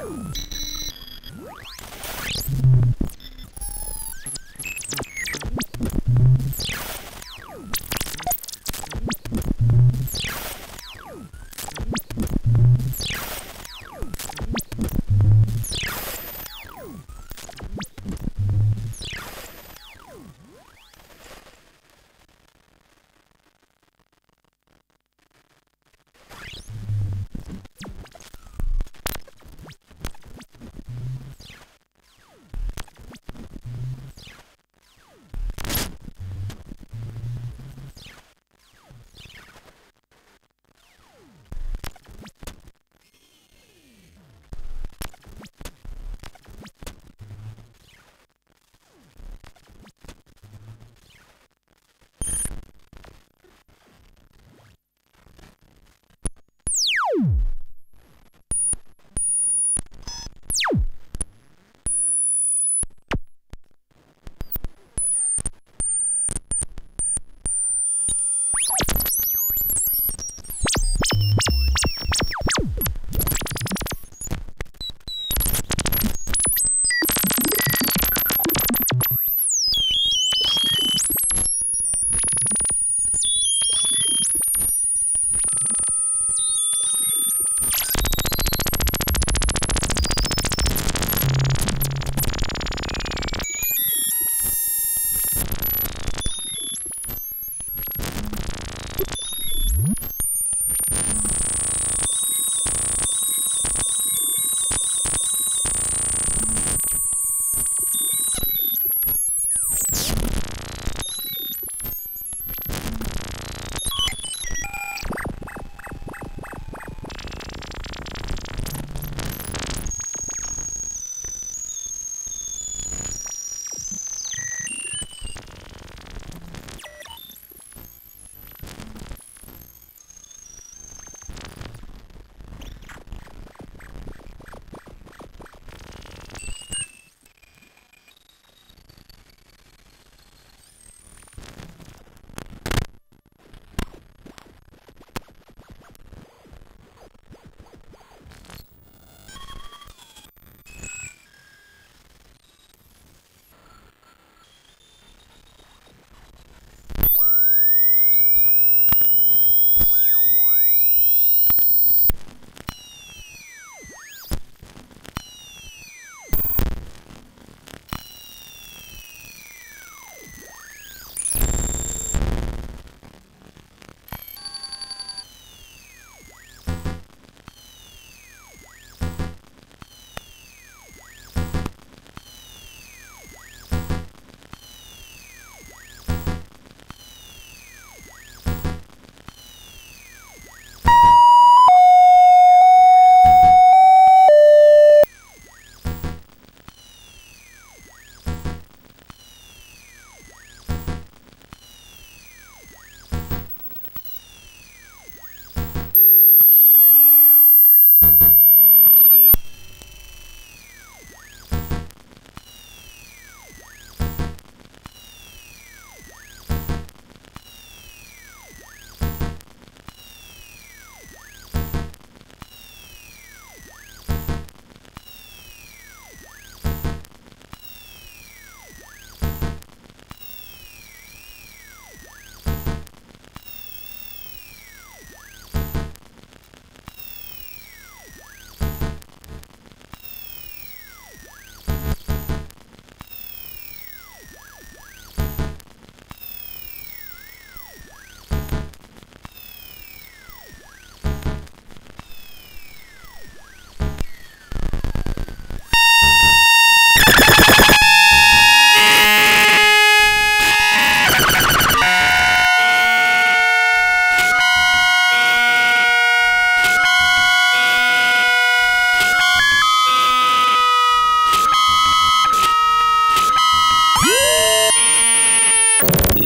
Ooh.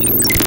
Thank you.